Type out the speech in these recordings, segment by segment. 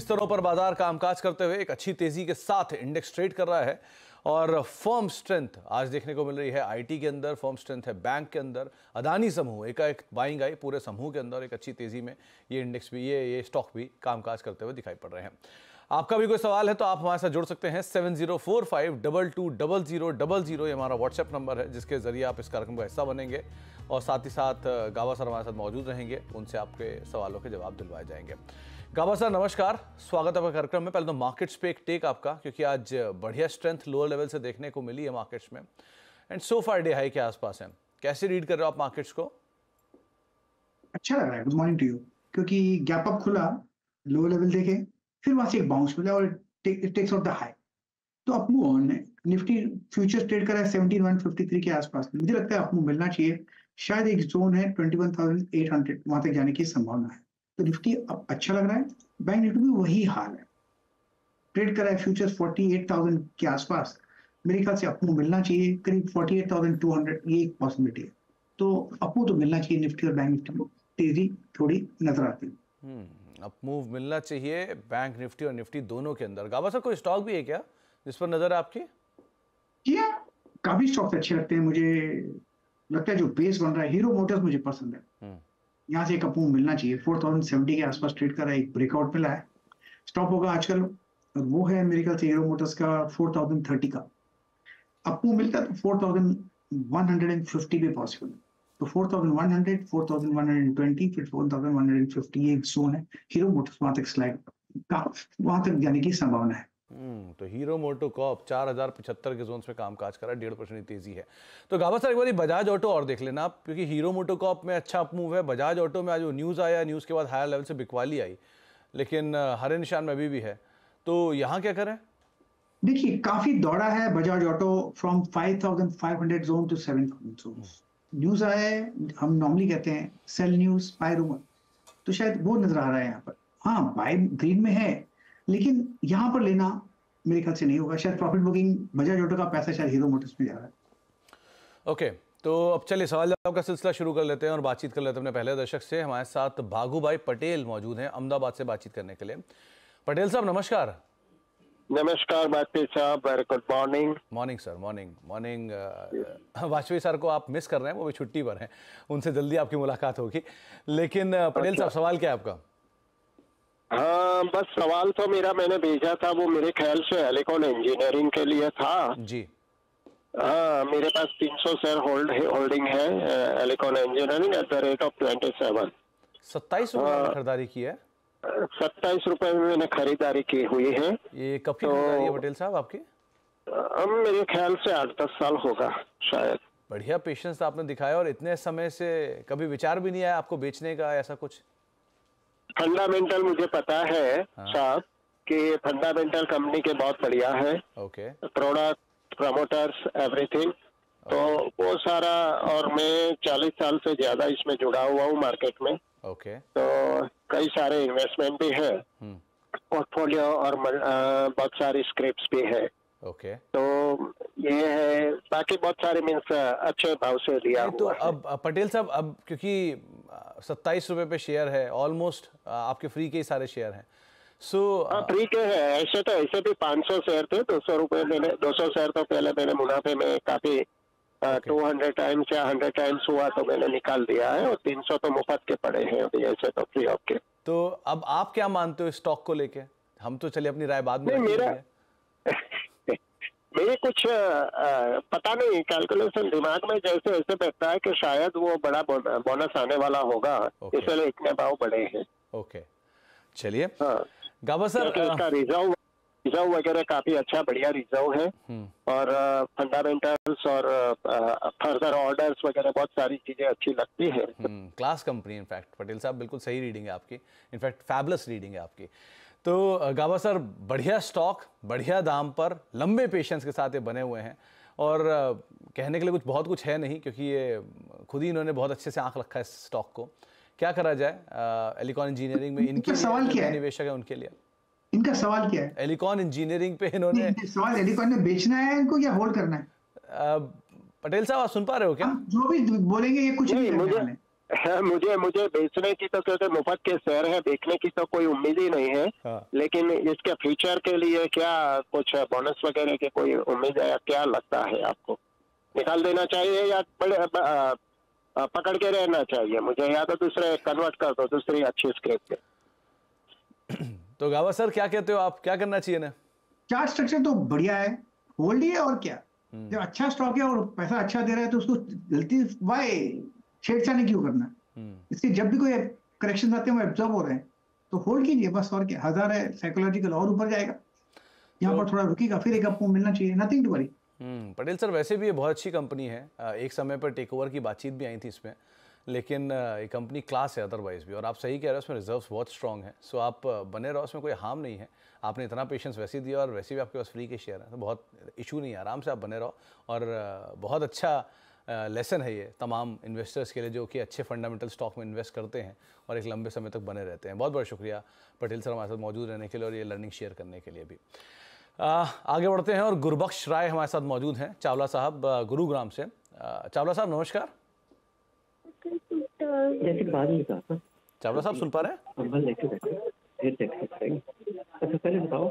स्तरों पर बाज़ार कामकाज करते हुए एक अच्छी तेज़ी के साथ इंडेक्स ट्रेड कर रहा है और फर्म स्ट्रेंथ आज देखने को मिल रही है आईटी के अंदर फर्म स्ट्रेंथ है बैंक के अंदर, अदानी समूह एक एक बाइंग आई पूरे समूह के अंदर एक अच्छी तेज़ी में ये इंडेक्स भी, ये ये स्टॉक भी कामकाज करते हुए दिखाई पड़ रहे हैं। आपका भी कोई सवाल है तो आप हमारे साथ जुड़ सकते हैं seven zero four five double two double zero double zero ये हमारा व्हाट्सएप नंबर है, जिसके ज़रिए आप इस कार्यक्रम का हिस्सा बनेंगे और साथ ही साथ, गावा सर हमारे साथ मौजूद रहेंगे, उनसे आपके सवालों के जवाब दिलवाए जाएँगे। गावा सर, नमस्कार। स्वागत है आपका कार्यक्रम में। पहले तो मार्केट्स पे एक टेक आपका, क्योंकि आज बढ़िया स्ट्रेंथ लोअर लेवल से देखने को मिली है मार्केट्स में। And so far day high के आसपास है। कैसे रीड कर रहे हो आप मार्केट्स को? अच्छा लग रहा है। गुड मॉर्निंग टू यू क्योंकि गैप अप खुला लो लेवल देखे, फिर वहाँ से एक बाउंस मिला और टेक्स आउट द हाई तो अप मूव ऑन है निफ्टी फ्यूचर्स ट्रेड कर है 17153 के आसपास। मुझे लगता है अप मूव मिलना चाहिए। शायद एक जोन है 21800 वहाँ तक जाने की संभावना है। तो निफ्टी अब अच्छा लग रहा है। बैंक निफ्टी में वही हाल है। ट्रेड कर रहा है फ्यूचर्स 48000 के आसपास। मेरे ख्याल से अपू मिलना चाहिए। करीब 48200 ये एक पॉसिबिलिटी है। तो अपू तो मिलना चाहिए निफ्टी और बैंक निफ्टी में तेज़ी थोड़ी नज़र आती है। अप मूव मिलना चाहिए बैंक निफ्टी और निफ्टी दोनों के अंदर। गावा सर कोई स्टॉक भी है क्या? जिस पर नज़र है आपकी? किया काफ़ी स्टॉक्स अच्छे लगते हैं मुझे। लगता है जो बेस बन रहा है हीरो मोटर्स मुझे पसंद है। यहाँ से एक अपू मिलना चाहिए। फोर थाउज़ेंड सेवेंटी के आसपास ट्रेड कर रहा है, एक ब्रेकआउट मिला है स्टॉप होगा आजकल। और वो है मेरे ख्याल से हीरो मोटर्स का फोर थाउज़ेंड थर्टी का। अपू मिलता है तो four thousand one hundred and fifty पे पॉसिबल है। तो 4100 4120 फिर 4150 एक जोन है। हीरो मोटर्स वहाँ तक स्लाइड वहाँ तक जाने की संभावना है। तो हीरो मोटो कॉप चार हज़ार पचहत्तर के जोन में काम काज कर डेढ़ परसेंट तेज़ी है। तो गावा सर, एक बार बजाज ऑटो और देख लेना आप, क्योंकि हीरो मोटो कॉप में अच्छा मूव है। बजाज ऑटो में आज वो न्यूज़ आया न्यूज़ के बाद हायर लेवल से बिकवाली आई, लेकिन हरे निशान में अभी भी है। तो यहाँ क्या करें? देखिए, काफ़ी दौड़ा है Bajaj auto from 5500 zone to 7000 zone news आया है, हम नॉर्मली कहते हैं सेल न्यूज़ बाय रूमर तो शायद वो नज़र आ रहा है यहाँ पर। हाँ बाय ग्रीन में है। लेकिन यहाँ पर लेना मेरे ख्याल से नहीं होगा। शायद प्रॉफिट बुकिंग बजाज ऑटो का पैसा शायद हीरो मोटर्स में जा रहा है। ओके okay, तो अब चलिए सवाल जवाब का सिलसिला शुरू कर लेते हैं और बातचीत कर लेते हैं अपने पहले दर्शक से। हमारे साथ भागू भाई पटेल मौजूद हैं अहमदाबाद से बातचीत करने के लिए। पटेल साहब नमस्कार। नमस्कार वाजपेयी साहब very good morning morning sir morning morning Vajpayee sir को आप मिस कर रहे हैं वो भी छुट्टी पर हैं उनसे जल्दी आपकी मुलाकात होगी। लेकिन पटेल अच्छा। साहब सवाल क्या है आपका? हाँ बस सवाल तो मेरा मैंने भेजा था वो मेरे ख्याल से एलिकॉन इंजीनियरिंग के लिए था। जी। हाँ मेरे पास 300 शेयर होल्ड होल्डिंग है Elecon engineering at the rate of twenty seven सत्ताईस खरीदारी की है। सत्ताईस रुपए में मैंने खरीदारी की हुई है। ये कब की तो, है पटेल साहब आपकी? अब मेरे ख्याल से आठ दस साल होगा शायद। बढ़िया पेशेंस आपने दिखाया और इतने समय से कभी विचार भी नहीं आया आपको बेचने का ऐसा कुछ? फंडामेंटल मुझे पता है हाँ। साहब कि फंडामेंटल कंपनी के बहुत बढ़िया है। ओके। प्रोडक्ट प्रमोटर्स एवरीथिंग तो वो सारा और मैं चालीस साल से ज़्यादा इसमें जुड़ा हुआ हूँ मार्केट में। ओके। तो कई सारे इन्वेस्टमेंट भी है। Portfolio hmm. और बहुत सारी स्क्रिप्ट भी है। ओके तो ये है बाकी बहुत सारे मीन्स अच्छे भाव से लिया तो अब पटेल साहब अब क्योंकि सत्ताईस रुपए पे शेयर है ऑलमोस्ट आपके फ्री के ही सारे शेयर हैं। सो so, फ्री के है ऐसे तो ऐसे भी 500 शेयर थे दो सौ रुपए मैंने दो सौ शेयर तो पहले मैंने मुनाफे में काफ़ी टू हंड्रेड टाइम्स या हंड्रेड टाइम्स हुआ तो मैंने निकाल दिया है और तीन सौ तो मुफ़्त के पड़े हैं अभी ऐसे तो फ्री ऑफ़ के तो अब आप क्या मानते हो स्टॉक को लेके? हम तो चले अपनी राय बाद में मेरा मेरे कुछ पता नहीं कैलकुलेशन दिमाग में जैसे ऐसे बैठता है कि शायद वो बड़ा बोनस आने वाला होगा। इसलिए इतने भाव बढ़े हैं। ओके चलिए। हाँ। सर इसका रिज़र्व रिज़र्व वगैरह काफ़ी अच्छा बढ़िया रिज़र्व है। हम्म। और फंडामेंटल्स और फर्दर ऑर्डर्स वगैरह बहुत सारी चीज़ें अच्छी लगती है। क्लास कंपनी इनफैक्ट पटेल साहब बिल्कुल सही रीडिंग है आपकी। इनफैक्ट फैबलस रीडिंग है आपकी। तो गाबा सर बढ़िया स्टॉक बढ़िया दाम पर लंबे पेशेंस के साथ ये बने हुए हैं। और कहने के लिए कुछ बहुत कुछ है नहीं क्योंकि ये खुद ही इन्होंने बहुत अच्छे से आँख रखा है इस स्टॉक को। क्या करा जाए एलिकॉन इंजीनियरिंग में इनके सवाल क्या निवेशक है उनके लिए। इनका सवाल क्या है? एलिकॉन इंजीनियरिंग पे इन्होंने सवाल एलिकॉन में बेचना है इनको या होल्ड करना है? पटेल साहब आप सुन पा रहे हो क्या? जो भी बोलेंगे ये कुछ नहीं, नहीं मुझे मुझे मुझे बेचने की तो क्योंकि मुफ़्त के शेयर है बेचने की तो कोई उम्मीद ही नहीं है। हाँ। लेकिन इसके फ्यूचर के लिए क्या कुछ बोनस वगैरह की कोई उम्मीद है या क्या लगता है आपको? निकाल देना चाहिए या बड़े पकड़ के रहना चाहिए? मुझे या तो दूसरे कन्वर्ट कर दो दूसरी अच्छी स्क्रिप्ट में तो गावा सर क्या कहते हो आप? क्या करना चाहिए ना? चार्ट स्ट्रक्चर तो बढ़िया है। होल्ड ही है और क्या? जब अच्छा स्टॉक है और पैसा अच्छा दे रहा है तो उसको गलती वाई छेड़छाड़ी क्यों करना? हम्म, इसलिए जब भी कोई करेक्शन आते हैं वो एब्जॉर्ब हो रहे हैं। तो होल्ड कीजिए बस और क्या हज़ार है साइकोलॉजिकल और ऊपर जाएगा। यहाँ पर थोड़ा रुकेगा फिर एक आपको मिलना चाहिए nothing to worry Patel sir वैसे भी ये बहुत अच्छी कंपनी है। एक समय पर टेक ओवर की बातचीत भी आई थी इसमें लेकिन ये कंपनी क्लास है अदरवाइज़ भी और आप सही कह रहे हो इसमें रिजर्व्स बहुत स्ट्रांग है। सो आप बने रहो इसमें कोई हार्म नहीं है। आपने इतना पेशेंस वैसे दिया और वैसे भी आपके पास फ्री के शेयर हैं। तो बहुत इशू नहीं है आराम से आप बने रहो और बहुत अच्छा लेसन है ये तमाम इन्वेस्टर्स के लिए जो कि अच्छे फंडामेंटल स्टॉक में इन्वेस्ट करते हैं और एक लंबे समय तक बने रहते हैं। बहुत बहुत शुक्रिया पटेल सर हमारे साथ मौजूद रहने के लिए और ये लर्निंग शेयर करने के लिए भी। आ, आगे बढ़ते हैं और गुरबख्श राय हमारे साथ मौजूद हैं चावला साहब गुरुग्राम से। चावला साहब नमस्कार। चावला साहब सुन पा रहे हैं? अच्छा पहले बताओ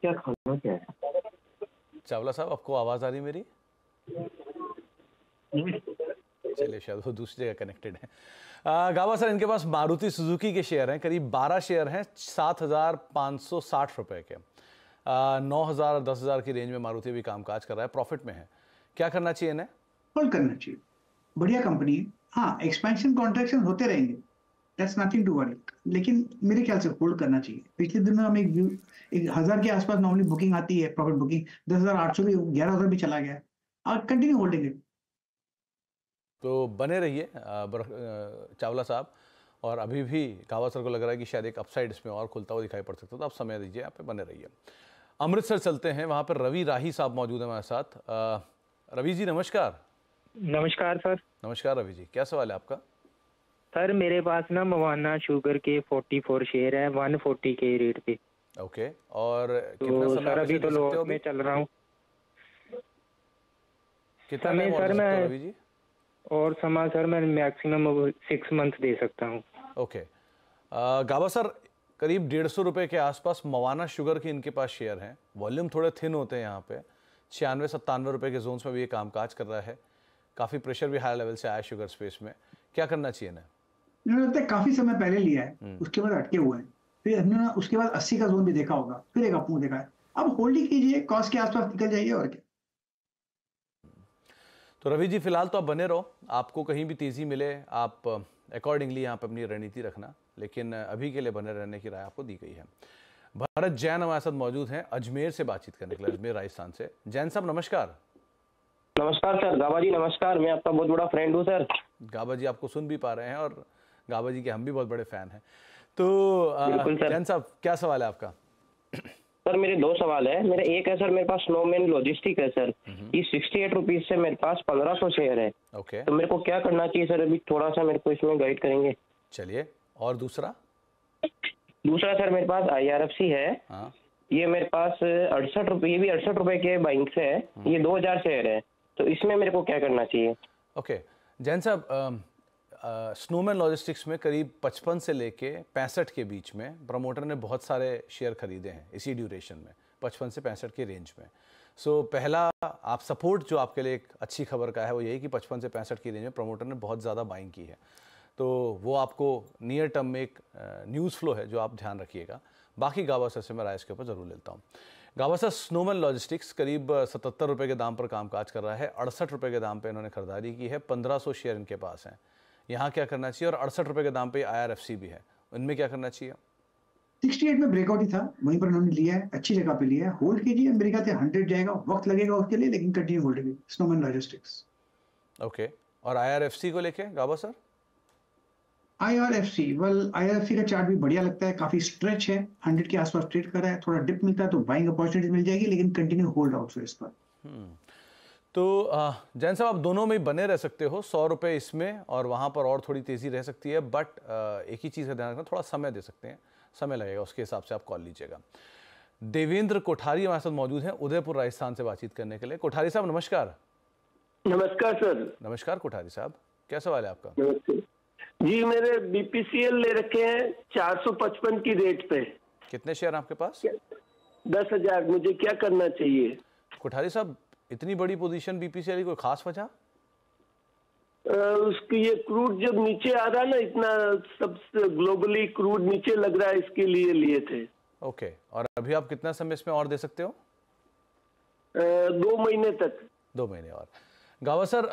क्या खाना क्या है? चावला साहब आपको आवाज़ आ रही मेरी? चलिए, शायद वो दूसरी जगह कनेक्टेड है। गावा सर, इनके पास मारुति सुजुकी के शेयर हैं, करीब 12 शेयर हैं, सात हज़ार पाँच सौ साठ रुपये के। नौ हज़ार, दस हज़ार की रेंज में मारुति भी कामकाज कर रहा है प्रॉफिट में है। क्या करना चाहिए इन्हें? होल्ड करना चाहिए। बढ़िया कंपनी है। हाँ एक्सपेंशन कॉन्ट्रेक्शन होते रहेंगे। दैट्स नथिंग टू वरी लेकिन मेरे ख्याल से होल्ड करना चाहिए। पिछले दिनों हम एक व्यू- एक हज़ार के आसपास नॉर्मली बुकिंग आती है प्रॉफिट बुकिंग दस हज़ार आठ सौ भी, ग्यारह हज़ार भी चला गया और कंटिन्यू होल्डिंग इट तो बने रहिए चावला साहब। और अभी भी गावा सर को लग रहा है कि शायद एक अपसाइड इसमें और खुलता हुआ दिखाई पड़ सकता है तो आप समय दीजिए यहाँ पे बने रहिए। अमृतसर चलते हैं वहाँ पर रवि राही साहब मौजूद हैं हमारे साथ। रवि जी नमस्कार। नमस्कार सर। नमस्कार रवि जी क्या सवाल है आपका? सर मेरे पास ना मवाना शुगर के 44 शेयर है 140 के रेट पे। ओके और कितना तो समय सर अभी तो लॉस में चल रहा हूँ। कितना समय सर मैं- रवि जी? और समा सर मैं मैक्सिमम सिक्स मंथ दे सकता हूँ। ओके आ, गावा सर करीब डेढ़ सौ रुपये के आसपास मवाना शुगर के इनके पास शेयर हैं। वॉल्यूम थोड़े थिन होते हैं यहाँ पे। छियानवे सत्तानवे रुपये के जोन्स में भी ये कामकाज कर रहा है। काफ़ी प्रेशर भी हाई लेवल से आया शुगर स्पेस में। क्या करना चाहिए ना मुझे लगता है काफ़ी समय पहले लिया है। उसके बाद अटके हुए हैं। फिर हमने ना उसके बाद अस्सी का जोन भी देखा होगा। फिर एक अपू देखा है। अब होल्डिंग कीजिए। कॉस्ट के आसपास निकल जाइए और क्या। तो रवि जी फ़िलहाल तो आप बने रहो। आपको कहीं भी तेज़ी मिले आप अकॉर्डिंगली यहाँ पर अपनी रणनीति रखना। लेकिन अभी के लिए बने रहने की राय आपको दी गई है। भारत जैन हमारे साथ मौजूद हैं अजमेर से बातचीत करने के लिए अजमेर राजस्थान से। जैन साहब नमस्कार। नमस्कार सर गाबा जी नमस्कार। मैं आपका बहुत बड़ा फ्रेंड हूँ सर। गाबा जी आपको सुन भी पा रहे हैं और गाबा जी के हम भी बहुत बड़े फ़ैन हैं। तो। जैन साहब क्या सवाल है आपका? सर मेरे दो सवाल है। मेरा एक है सर मेरे पास स्नोमैन लॉजिस्टिक है सर। ये सिक्सटी एट रुपीज़ से मेरे पास पंद्रह सौ शेयर है। ओके तो मेरे को क्या करना चाहिए सर? अभी थोड़ा सा मेरे को इसमें गाइड करेंगे। चलिए और दूसरा? दूसरा सर मेरे पास आई आर एफ़ सी है। हाँ। ये मेरे पास अड़सठ रुपये ये भी अड़सठ रुपए के बैंक से है। ये दो हज़ार शेयर है। तो इसमें मेरे को क्या करना चाहिए? ओके जैन साहब स्नोमैन लॉजिस्टिक्स में करीब 55 से लेके पैंसठ के बीच में प्रमोटर ने बहुत सारे शेयर खरीदे हैं इसी ड्यूरेशन में 55 से पैंसठ के रेंज में। सो so, पहला आप सपोर्ट जो आपके लिए एक अच्छी खबर का है वो यही कि 55 से पैंसठ की रेंज में प्रमोटर ने बहुत ज़्यादा बाइंग की है। तो वो आपको नियर टर्म में एक न्यूज़ फ्लो है जो आप ध्यान रखिएगा। बाकी गावासर से मैं राय इसके ऊपर ज़रूर लेता हूँ। गावासर स्नोमैन लॉजिस्टिक्स करीब सतहत्तर रुपये के दाम पर कामकाज कर रहा है अड़सठ रुपये के दाम पर इन्होंने खरीदारी की है पंद्रह सौ शेयर इनके पास हैं। यहाँ क्या करना चाहिए? और अड़सठ रुपये के दाम पे आई भी है। इनमें क्या करना चाहिए? 68 में ब्रेकआउट ही था। वहीं पर उन्होंने लिया है अच्छी जगह पे लिया है। होल्ड कीजिए मेरे ख्याल से 100 जाएगा वक्त लगेगा उसके लिए लेकिन continue holding Snowman logistics okay और आईआरएफसी को लेके Gava sir? IRFC well IRFC का चार्ट भी बढ़िया लगता है काफ़ी स्ट्रेच है 100 के आसपास ट्रेड कर रहा है थोड़ा डिप मिलता है तो बाइंग अपॉर्चुनिटी मिल जाएगी लेकिन कंटिन्यू होल्ड आउट इस पर। तो जैन साहब आप दोनों में ही बने रह सकते हो सौ रुपये इसमें और वहाँ पर और थोड़ी तेज़ी रह सकती है बट एक ही चीज़ का ध्यान रखना थोड़ा समय दे सकते हैं समय लगेगा उसके हिसाब से आप कॉल लीजिएगा। देवेंद्र कोठारी हमारे साथ मौजूद हैं उदयपुर राजस्थान से बातचीत करने के लिए। कोठारी साहब नमस्कार। नमस्कार सर। नमस्कार कोठारी साहब। क्या सवाल है आपका? जी मेरे बीपीसीएल ले रखे हैं 455 की रेट पे। कितने शेयर आपके पास? दस हज़ार मुझे क्या करना चाहिए? कोठारी साहब इतनी बड़ी पोजीशन बीपीसीएल कोई खास वजह? उसकी ये क्रूड जब नीचे आ रहा ना इतना सब ग्लोबली क्रूड नीचे लग रहा है इसके लिए लिए थे। ओके और अभी आप कितना समय इसमें और दे सकते हो? दो महीने तक। दो महीने और। गावा सर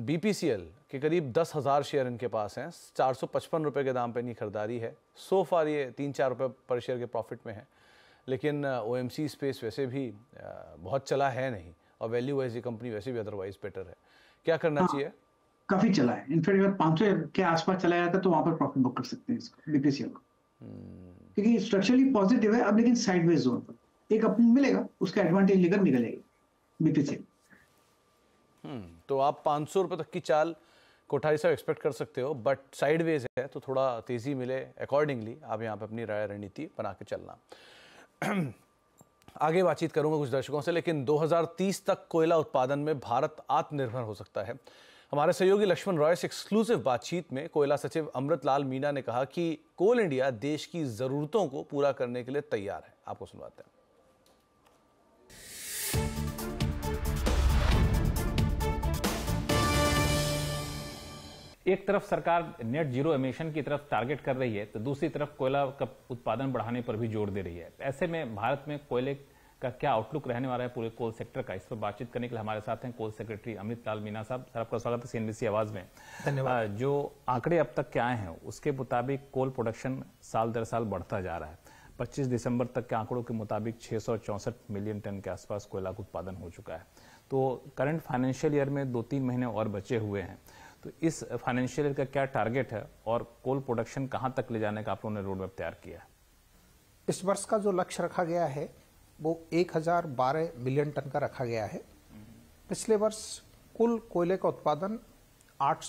बीपीसीएल के करीब दस हज़ार शेयर इनके पास हैं चार सौ पचपन रुपये के दाम पे इनकी खरीदारी है। सो फार ये तीन चार रुपये पर शेयर के प्रॉफिट में है। लेकिन ओ एम सी स्पेस वैसे भी बहुत चला है नहीं। और वैल्यू वाइज ये कंपनी वैसे भी अदरवाइज़ बेटर है। क्या करना हाँ। चाहिए? काफ़ी चला है। इनफैक्ट अगर 500 के आसपास चला जाता तो वहाँ पर प्रॉफिट बुक कर सकते हैं इसको बीपीसीएल को। क्योंकि स्ट्रक्चरली पॉजिटिव है अब लेकिन साइडवेज जोन पर। एक अपन मिलेगा उसका एडवांटेज लेकर निकलेगी बीपीसीएल हम्म, तो आप पाँच सौ रुपये तक की चाल कोठारी साहब एक्सपेक्ट कर सकते हो बट साइडवेज है तो थोड़ा तेज़ी मिले अकॉर्डिंगली आप यहाँ पे अपनी राय रणनीति बना के चलना। आगे बातचीत करूँगा कुछ दर्शकों से, लेकिन 2030 तक कोयला उत्पादन में भारत आत्मनिर्भर हो सकता है। हमारे सहयोगी लक्ष्मण रॉय से एक्सक्लूसिव बातचीत में कोयला सचिव अमृत लाल मीना ने कहा कि कोल इंडिया देश की ज़रूरतों को पूरा करने के लिए तैयार है। आपको सुनवाते हैं। एक तरफ़ सरकार नेट ज़ीरो एमिशन की तरफ़ टारगेट कर रही है तो दूसरी तरफ़ कोयला का उत्पादन बढ़ाने पर भी ज़ोर दे रही है। ऐसे में भारत में कोयले का क्या आउटलुक रहने वाला है पूरे कोल सेक्टर का? इस पर बातचीत करने के लिए हमारे साथ हैं कोल सेक्रेटरी अमित लाल मीना साहब। सर आपका स्वागत है सीएनबीसी आवाज़ में। धन्यवाद। जो आंकड़े अब तक के आए हैं उसके मुताबिक कोल प्रोडक्शन साल दर साल बढ़ता जा रहा है। 25 दिसंबर तक के आंकड़ों के मुताबिक छह मिलियन टन के आसपास कोयला का उत्पादन हो चुका है। तो करंट फाइनेंशियल ईयर में दो तीन महीने और बचे हुए हैं। तो इस फाइनेंशियल का क्या टारगेट है और कोल प्रोडक्शन कहाँ तक ले जाने का आप लोगों ने रोड मैप तैयार किया है? इस वर्ष का जो लक्ष्य रखा गया है वो 1012 मिलियन टन का रखा गया है। पिछले वर्ष कुल कोयले का उत्पादन आठ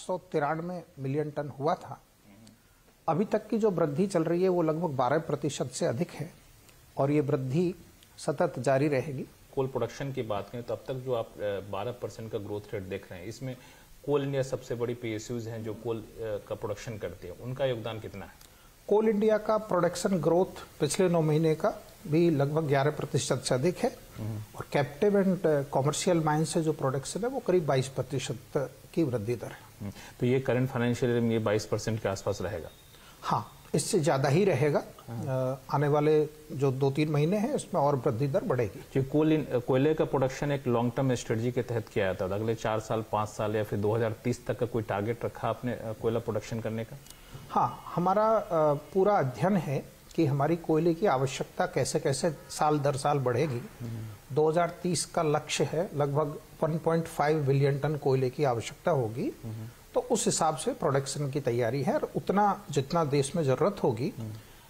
मिलियन टन हुआ था। अभी तक की जो वृद्धि चल रही है वो लगभग 12 प्रतिशत से अधिक है और ये वृद्धि सतत जारी रहेगी। कोल प्रोडक्शन की बात करें तो अब तक जो आप बारह परसेंट का ग्रोथ रेट देख रहे हैं इसमें कोल इंडिया सबसे बड़ी पीएसयूज हैं जो कोल का प्रोडक्शन करती है। उनका योगदान कितना है? कोल इंडिया का प्रोडक्शन ग्रोथ पिछले नौ महीने का भी लगभग 11 प्रतिशत से अधिक है। और कैप्टिव एंड कॉमर्शियल माइन से जो प्रोडक्शन है वो करीब 22 प्रतिशत की वृद्धि दर है। हम्म, तो ये करंट फाइनेंशियल ईयर में ये 22 परसेंट के आसपास रहेगा? हाँ। इससे ज़्यादा ही रहेगा। आने वाले जो दो तीन महीने हैं इसमें और वृद्धि दर बढ़ेगी। जो कोल कोयले का प्रोडक्शन एक लॉन्ग टर्म स्ट्रेटजी के तहत किया जाता था। अगले चार साल पाँच साल या फिर 2030 तक का कोई टारगेट रखा आपने कोयला प्रोडक्शन करने का? हाँ हमारा पूरा अध्ययन है कि हमारी कोयले की आवश्यकता कैसे कैसे साल दर साल बढ़ेगी। 2030 का लक्ष्य है लगभग 1.5 बिलियन टन कोयले की आवश्यकता होगी। तो उस हिसाब से प्रोडक्शन की तैयारी है और उतना जितना देश में ज़रूरत होगी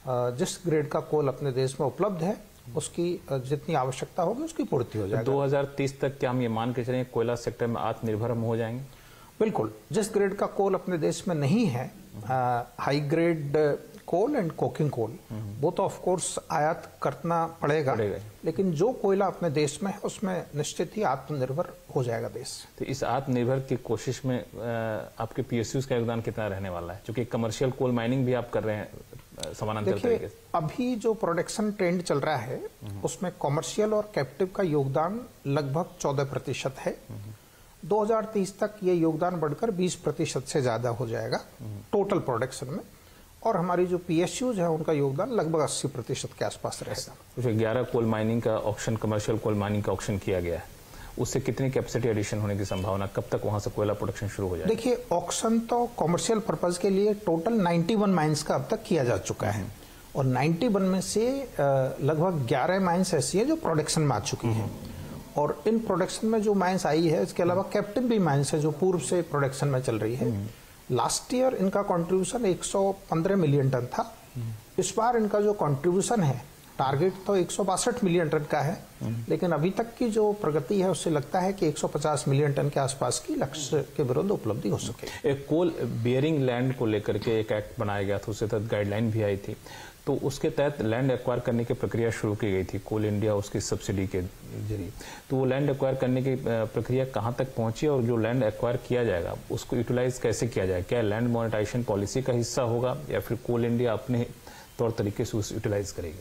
जिस ग्रेड का कोल अपने देश में उपलब्ध है उसकी जितनी आवश्यकता होगी उसकी पूर्ति हो जाएगी। 2030 तक क्या हम ये मान के चलें कोयला सेक्टर में आत्मनिर्भर हम हो जाएँगे? बिल्कुल। जिस ग्रेड का कोल अपने देश में नहीं है high grade coal and coking coal वो तो ऑफ़ कोर्स आयात करना पड़ेगा। पड़ेगा। लेकिन जो कोयला अपने देश में है उसमें निश्चित ही आत्मनिर्भर हो जाएगा देश। तो इस आत्मनिर्भर की कोशिश में आपके पीएसयूज का योगदान कितना रहने वाला है? क्योंकि कमर्शियल कोल माइनिंग भी आप कर रहे हैं समानांतर तरीके अभी जो प्रोडक्शन ट्रेंड चल रहा है उसमें कॉमर्शियल और कैप्टिव का योगदान लगभग 14 प्रतिशत है। 2030 तक ये योगदान बढ़कर 20 प्रतिशत से ज़्यादा हो जाएगा टोटल प्रोडक्शन में। और हमारी जो पीएसयूज है उनका योगदान लगभग 80 प्रतिशत के आसपास रहेगा जो ग्यारह कोल माइनिंग का ऑप्शन कमर्शियल कोल माइनिंग का ऑप्शन किया गया है उससे कितनी कैपेसिटी एडिशन होने की संभावना कब तक वहाँ से कोयला प्रोडक्शन शुरू हो जाए देखिए ऑक्शन तो कॉमर्शियल पर्पज के लिए टोटल 91 माइंस का अब तक किया जा चुका है। और 91 में से लगभग 11 माइंस ऐसी हैं जो प्रोडक्शन में आ चुकी हैं। और इन प्रोडक्शन में जो माइंस आई है इसके अलावा कैप्टिव भी माइंस है जो पूर्व से प्रोडक्शन में चल रही है। लास्ट ईयर इनका कंट्रीब्यूशन 115 मिलियन टन था। इस बार इनका जो कंट्रीब्यूशन है टारगेट तो एक सौ बासठ मिलियन टन का है। लेकिन अभी तक की जो प्रगति है, उससे लगता है कि 150 मिलियन टन के आसपास की लक्ष्य के विरुद्ध उपलब्धि हो सके। एक कोल बियरिंग लैंड को लेकर के एक एक्ट बनाया गया था, उसके तहत गाइडलाइन भी आई थी। तो उसके तहत लैंड एक्वायर करने की प्रक्रिया शुरू की गई थी कोल इंडिया उसकी सब्सिडी के ज़रिए। तो वो लैंड एक्वायर करने की प्रक्रिया कहाँ तक पहुँची और जो लैंड एक्वायर किया जाएगा उसको यूटिलाइज कैसे किया जाए? क्या लैंड मोनिटाइजेशन पॉलिसी का हिस्सा होगा या फिर कोल इंडिया अपने तौर तरीके से उसे यूटिलाइज करेगी?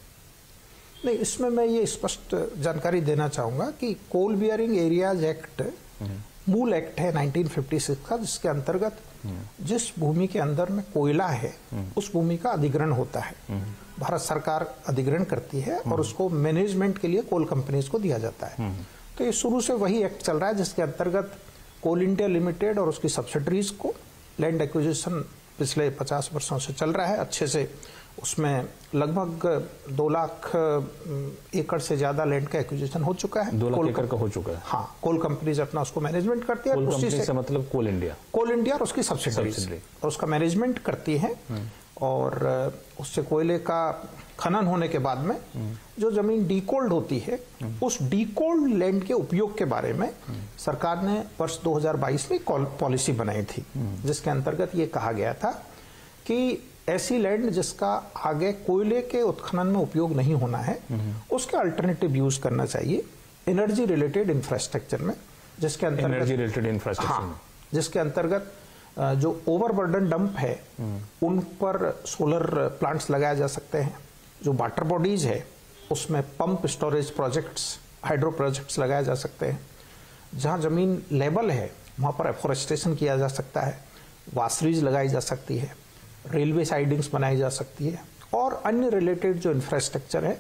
नहीं इसमें मैं ये स्पष्ट जानकारी देना चाहूँगा कि कोल बियरिंग एरियाज़ एक्ट मूल एक्ट है 1956 का, जिसके अंतर्गत जिस भूमि के अंदर में कोयला है, उस भूमि का अधिग्रहण होता है। भारत सरकार अधिग्रहण करती है और उसको मैनेजमेंट के लिए कोल कंपनीज़ को दिया जाता है। तो ये शुरू से वही एक्ट चल रहा है, जिसके अंतर्गत कोल इंडिया लिमिटेड और उसकी सब्सिडरीज को लैंड एक्विजिशन पिछले 50 वर्षों से चल रहा है। अच्छे से उसमें लगभग दो लाख एकड़ से ज़्यादा लैंड का एक्विजिशन हो चुका है। दो लाख एकड़ का हो चुका है। हाँ कोल कंपनीज़ अपना उसको मैनेजमेंट करती है कोल कंपनी से मतलब कोल इंडिया कोल इंडिया और उसकी सब्सिडीज और उसका मैनेजमेंट करती है। और उससे कोयले का खनन होने के बाद में जो ज़मीन डीकोल्ड होती है उस डीकोल्ड लैंड के उपयोग के बारे में सरकार ने वर्ष 2022 में पॉलिसी बनाई थी जिसके अंतर्गत ये कहा गया था कि ऐसी लैंड जिसका आगे कोयले के उत्खनन में उपयोग नहीं होना है उसके अल्टरनेटिव यूज़ करना चाहिए एनर्जी रिलेटेड इंफ्रास्ट्रक्चर में जिसके अंतर्गत एनर्जी रिलेटेड इंफ्रास्ट्रक्चर हाँ, जिसके अंतर्गत जो ओवरबर्डन डंप है उन पर सोलर प्लांट्स लगाए जा सकते हैं। जो वाटर बॉडीज है उसमें pump storage projects hydro projects लगाए जा सकते हैं। जहाँ ज़मीन लेवल है वहाँ पर एफोरेस्टेशन किया जा सकता है वासरीज लगाई जा सकती है। रेलवे साइडिंग्स बनाई जा सकती है और अन्य रिलेटेड जो इंफ्रास्ट्रक्चर है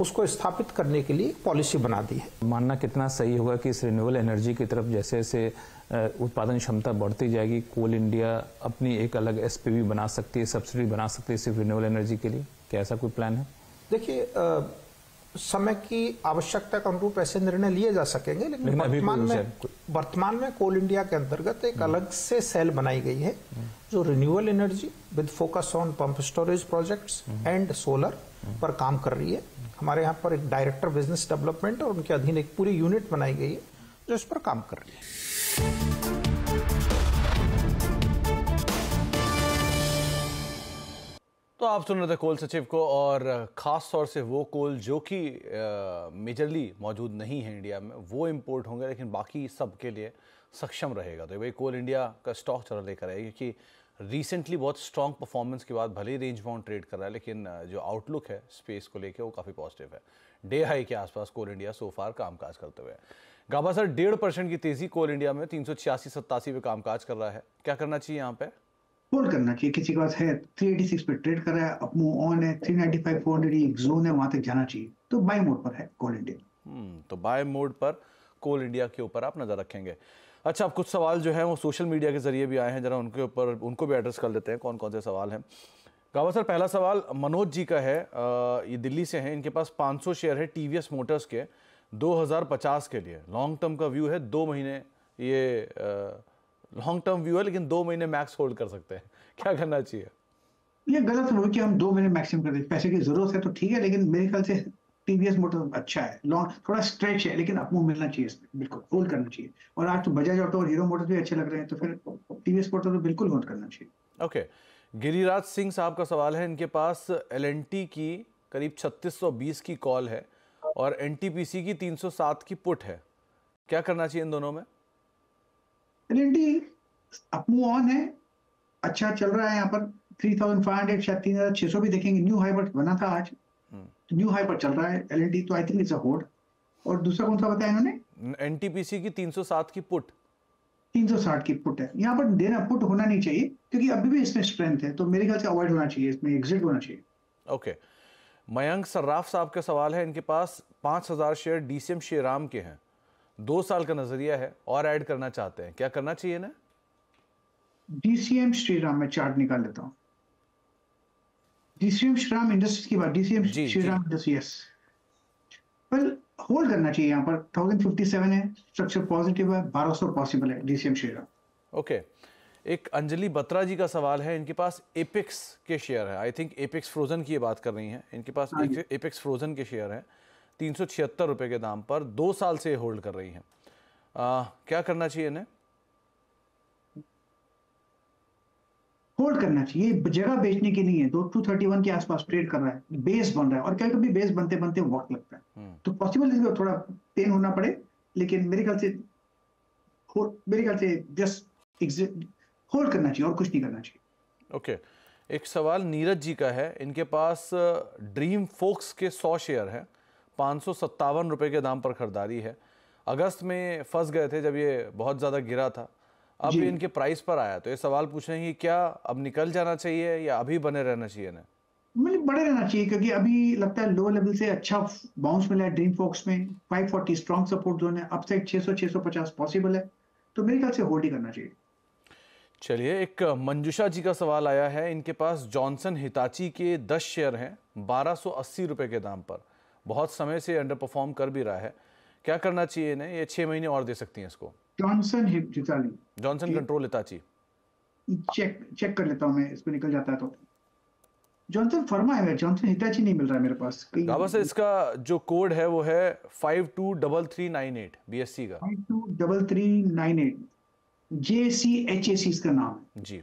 उसको स्थापित करने के लिए पॉलिसी बना दी है। मानना कितना सही होगा कि इस रिन्यूएबल एनर्जी की तरफ़ जैसे जैसे उत्पादन क्षमता बढ़ती जाएगी कोल इंडिया अपनी एक अलग एसपीवी बना सकती है सब्सिडी बना सकती है सिर्फ़ रिन्यूएबल एनर्जी के लिए। क्या ऐसा कोई प्लान है? देखिए समय की आवश्यकता के अनुरूप ऐसे निर्णय लिए जा सकेंगे लेकिन वर्तमान में वर्तमान में कोल इंडिया के अंतर्गत एक अलग से सेल बनाई गई है जो renewal energy with focus on pump storage projects and solar पर काम कर रही है। हमारे यहाँ पर एक डायरेक्टर बिज़नेस डेवलपमेंट और उनके अधीन एक पूरी यूनिट बनाई गई है जो इस पर काम कर रही है। तो आप सुन रहे थे कोल सचिव को और ख़ास तौर से वो कोल जो कि मेजरली मौजूद नहीं है इंडिया में, वो इंपोर्ट होंगे, लेकिन बाकी सब के लिए सक्षम रहेगा। तो भाई कोल इंडिया का स्टॉक चला लेकर आए क्योंकि रिसेंटली बहुत स्ट्रॉन्ग परफॉर्मेंस के बाद भले ही रेंज बाउंड ट्रेड कर रहा है, लेकिन जो आउटलुक है स्पेस को लेकर वो काफ़ी पॉजिटिव है। डे हाई के आसपास कोल इंडिया सोफार कामकाज करते हुए गाबा सर, डेढ़ परसेंट की तेज़ी कोल इंडिया में, तीन सौ छियासी सत्तासी पे कामकाज कर रहा है। क्या करना चाहिए यहाँ पे? होल्ड करना चाहिए किसी के पास है 386 पे ट्रेड कर रहा है अप मूव ऑन है 395 400 एक जोन है, वहाँ तक जाना चाहिए। तो बाय मोड पर है कोल इंडिया हम्म तो बाय मोड पर कोल इंडिया के ऊपर आप नज़र रखेंगे। अच्छा अब कुछ सवाल जो है वो सोशल मीडिया के ज़रिए भी आए हैं, जरा उनके ऊपर, उनको भी एड्रेस कर लेते हैं कौन कौन से सवाल हैं। गावा सर, पहला सवाल, मनोज जी का है ये दिल्ली से हैं, इनके पास 500 शेयर है टीवीएस मोटर्स के 2050 के लिए। लॉन्ग टर्म का व्यू है, दो महीने ये लॉन्ग टर्म व्यू है लेकिन दो महीने मैक्स होल्ड कर सकते हैं। क्या करना चाहिए? ये गलत हो कि हम दो महीने मैक्सिमम कर दें। पैसे की ज़रूरत है तो ठीक है लेकिन मेरे ख्याल से टीवीएस मोटर अच्छा है। लॉन्ग थोड़ा स्ट्रेच है लेकिन आपको मिलना चाहिए इसमें। बिल्कुल होल्ड करना चाहिए। और आज तो बजाज ऑटो और हीरो मोटर भी अच्छे लग रहे हैं तो फिर टीवीएस मोटर तो बिल्कुल होल्ड करना चाहिए। ओके गिरिराज सिंह साहब का सवाल है इनके पास एलएनटी की करीब 3620 की कॉल है और एनटीपीसी की 307 की पुट है। क्या करना चाहिए इन दोनों में? एल अपमू ऑन है। अच्छा चल रहा है यहाँ पर। 3500 शायद तीन हज़ार छह सौ भी देखेंगे। न्यू हाई पर बना था आज। तो न्यू हाई पर चल रहा है। एलएनटी तो I think it's a hold और दूसरा कौन सा बताया इन्होंने? एनटीपीसी की 307 की पुट 360 की पुट है। यहाँ पर देना पुट होना नहीं चाहिए क्योंकि अभी भी इसमें स्ट्रेंथ है। तो मेरे ख्याल से अवॉइड होना चाहिए इसमें एग्जिट होना चाहिए। ओके मयंक सर्राफ साहब का सवाल है इनके पास पाँच हज़ार शेयर डीसीएम शेराम के हैं। दो साल का नज़रिया है और ऐड करना चाहते हैं। क्या करना चाहिए ना डीसीएम श्रीराम में चार्ट निकाल लेता हूँ। डीसीएम श्रीराम इंडस्ट्रीज़ की बात DCM Shriram industries well hold करना चाहिए यहाँ पर। 1057 है स्ट्रक्चर पॉजिटिव है 1200 पॉसिबल है डीसीएम शेयर ओके एक अंजलि बत्रा जी का सवाल है इनके पास एपिक्स के शेयर है। आई थिंक एपिक्स फ्रोजन की ये बात कर रही हैं। इनके पास एपिक्स फ्रोजन के शेयर हैं। तीन सौ के दाम पर दो साल से होल्ड कर रही हैं। क्या करना चाहिए इन्हें? होल्ड करना चाहिए। जगह बेचने की नहीं है दो टू थर्टी वन के आसपास ट्रेड कर रहा है। बेस बन रहा है। और कभी कभी बेस बनते बनते वक्त लगता है। हम्म। तो पॉसिबल थोड़ा पेन होना पड़े लेकिन मेरे ख्याल से मेरे ख्याल से जस्ट होल्ड करना चाहिए और कुछ नहीं करना चाहिए। Okay okay. एक सवाल नीरज जी का है। इनके पास ड्रीम फोक्स के सौ शेयर हैं। पाँच सौ सत्तावन रुपये के दाम पर खरीदारी है। अगस्त में फंस गए थे जब ये बहुत ज़्यादा गिरा था। अब ये इनके प्राइस पर आया तो ये सवाल पूछ रहे हैं कि क्या अब निकल जाना चाहिए या अभी बने रहना चाहिए ना मतलब बड़े रहना चाहिए क्योंकि अभी लगता है लो लेवल से अच्छा बाउंस मिला है ड्रीम फोक्स में 540 स्ट्रॉन्ग सपोर्ट जोन है अपसाइड 600 650 पॉसिबल है। तो मेरे ख्याल से होल्ड ही करना चाहिए। चलिए एक मंजुषा जी का सवाल आया है। इनके पास जॉनसन हिताची के 10 शेयर हैं बारह सौ रुपए के दाम पर। बहुत समय से अंडर परफॉर्म कर भी रहा है। क्या करना चाहिए इन्हें? ये छह महीने और दे सकती हैं इसको। Johnson Hitachi Johnson control Hitachi check check कर लेता हूँ मैं इसको निकल जाता है तो। जॉनसन फर्मा है जॉनसन हिताची नहीं मिल रहा है मेरे पास। गावा से इसका जो कोड है वो है five two double three nine eight B S C का। Five two double three nine eight J C H A C इसका नाम। है जी।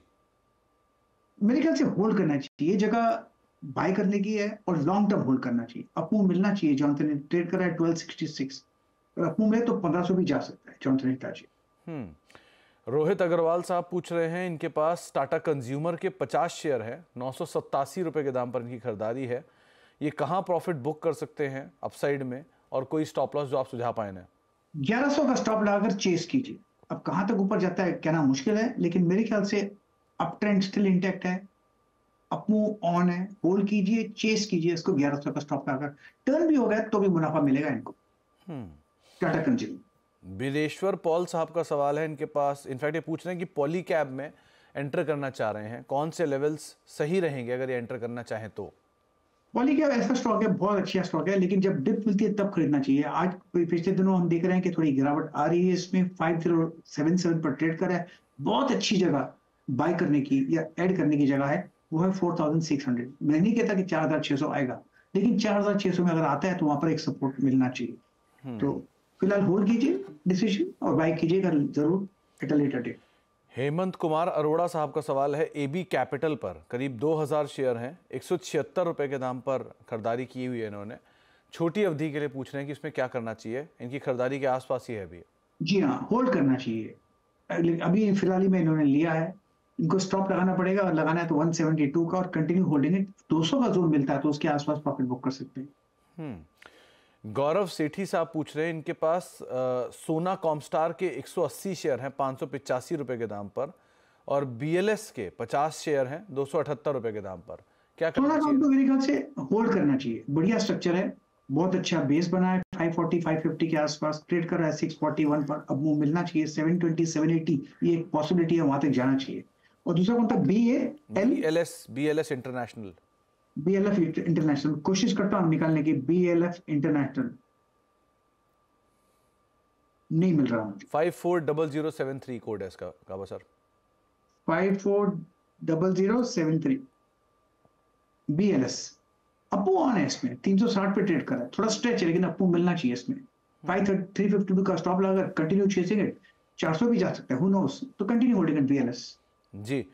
मेरे ख्याल से होल्ड करना चाहिए। ये जगह बाय करने की है और लॉन्ग टर्म होल्ड करना चाहिए। अपू मिलना चाहिए। जॉनसन ने ट्रेड करा है ट्वेल्व सिक्सटी सिक्स अगर अपू मिले तो पंद्रह सौ भी जा सकता है Johnson Hitachi hmm. Rohit Agarwal साहब पूछ रहे हैं इनके पास टाटा कंज्यूमर के 50 शेयर है नौ रुपए के दाम पर इनकी खरीदारी है। ये कहाँ प्रॉफिट बुक कर सकते हैं अपसाइड में? और कोई स्टॉप लॉस जो आप सुझा पाए ना। ग्यारह सौ का स्टॉप लगाकर चेस कीजिए। अब कहाँ तक ऊपर जाता है कहना मुश्किल है लेकिन मेरे ख्याल से अप ट्रेंड स्टिल इंटैक्ट है। अपमू ऑन है होल्ड कीजिए चेस कीजिए इसको ग्यारह सौ का स्टॉप लगाकर टर्न भी हो गया तो भी मुनाफा मिलेगा इनको। टाटा कंज्यूमर बिदेश्वर पॉल साहब का सवाल है इनके पास। इनफैक्ट ये पूछ रहे हैं कि पॉली कैब में एंटर करना चाह रहे हैं। कौन से लेवल्स सही रहेंगे अगर ये एंटर करना चाहें तो? पॉली कैब ऐसा स्टॉक है बहुत अच्छा स्टॉक है लेकिन जब डिप मिलती है तब खरीदना चाहिए। आज पिछले दिनों हम देख रहे हैं कि थोड़ी गिरावट आ रही है इसमें फाइव ज़ीरो सेवन सेवन पर ट्रेड कर है। बहुत अच्छी जगह बाय करने की या एड करने की जगह है। वो है फोर थाउज़ेंड सिक्स हंड्रेड मैं नहीं कहता कि चार हज़ार छह सौ आएगा लेकिन चार हज़ार छह सौ में अगर आता है तो वहाँ पर एक सपोर्ट मिलना चाहिए। तो फ़िलहाल होल्ड कीजिए डिसीज़न और बाय कीजिएगा ज़रूर at a later date Hemant Kumar Arora साहब का सवाल है एबी कैपिटल पर। करीब 2000 शेयर हैं एक रुपए के दाम पर खरीदारी की हुई है इन्होंने। छोटी अवधि के लिए पूछ रहे हैं कि इसमें क्या करना चाहिए? इनकी खरीदारी के आसपास ही है अभी। जी हाँ होल्ड करना चाहिए। अभी फ़िलहाल ही में इन्होंने लिया है। इनको स्टॉप लगाना पड़ेगा और लगाना है तो 172 का और कंटिन्यू होल्डिंग है 200 का जोन मिलता है तो उसके आसपास प्रॉफिट बुक कर सकते हैं। गौरव सेठी साहब पूछ रहे हैं इनके पास आ, सोना कॉमस्टार के 180 शेयर हैं पाँच रुपए के दाम पर और बीएलएस के 50 शेयर हैं दो सौ रुपए के दाम पर। क्या करना चाहिए? तो मेरे ख्याल से होल्ड करना चाहिए। बढ़िया स्ट्रक्चर है बहुत अच्छा बेस बना है 540 550 के आसपास ट्रेड कर रहा है 641 पर। अब वो मिलना चाहिए 720 780 ये एक पॉसिबिलिटी है वहाँ तक जाना चाहिए। और दूसरा कौन था? B A L L S B L S international B L F international कोशिश करता हूँ निकालने की। बी एल एफ़ इंटरनेशनल नहीं मिल रहा मुझे। Five four double zero seven three code है इसका काबा sir. Five four double zero seven three B L S Appu on है इसमें। तीन सौ साठ पे ट्रेड कर है। थोड़ा स्ट्रेच है लेकिन अपू मिलना चाहिए इसमें। फाइव थ्री फिफ्टी का स्टॉप लगा। कंटिन्यू चेसेंगे चार सौ भी जा सकता है। हु नोस तो continue holding B L S ji.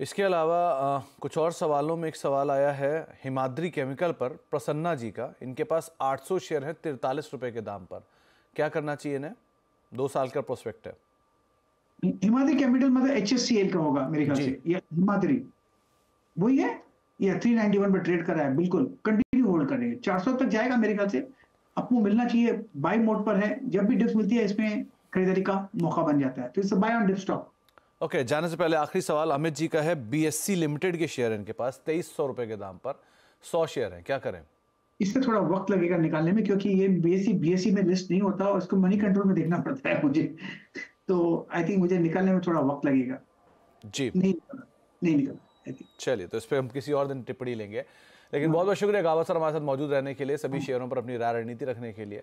इसके अलावा आ, कुछ और सवालों में एक सवाल आया है हिमाद्री केमिकल पर प्रसन्ना जी का। इनके पास 800 शेयर है तिरतालीस रुपए के दाम पर। क्या करना चाहिए इन्हें? दो साल का प्रोस्पेक्ट है। हिमाद्री कैपिटल मतलब एच का होगा मेरे ख्याल से या हिमाद्री। वही है? या 391 पर ट्रेड कर रहा है बिल्कुल। कंटिन्यू होल्ड करेंगे 400 तक जाएगा मेरे ख्याल से। आपको मिलना चाहिए बाई मोड पर है। जब भी डिप्स मिलती है इसमें खरीदारी का मौका बन जाता है। तो it's buy on dip stock okay okay, जाने से पहले आखिरी सवाल अमित जी का है बीएससी लिमिटेड के शेयर इनके पास तेईस सौ रुपए के दाम पर सौ शेयर हैं क्या करें? इससे थोड़ा वक्त लगेगा निकालने में क्योंकि ये बीएससी बीएससी में लिस्ट नहीं होता और इसको मनी कंट्रोल में देखना पड़ता है मुझे। तो आई थिंक मुझे निकालने में थोड़ा वक्त लगेगा। जी। नहीं नहीं निकल चलिए तो इस पर हम किसी और दिन टिप्पणी लेंगे। लेकिन बहुत बहुत शुक्रिया गावा सर हमारे साथ मौजूद रहने के लिए सभी शेयरों पर अपनी राय रणनीति रखने के लिए।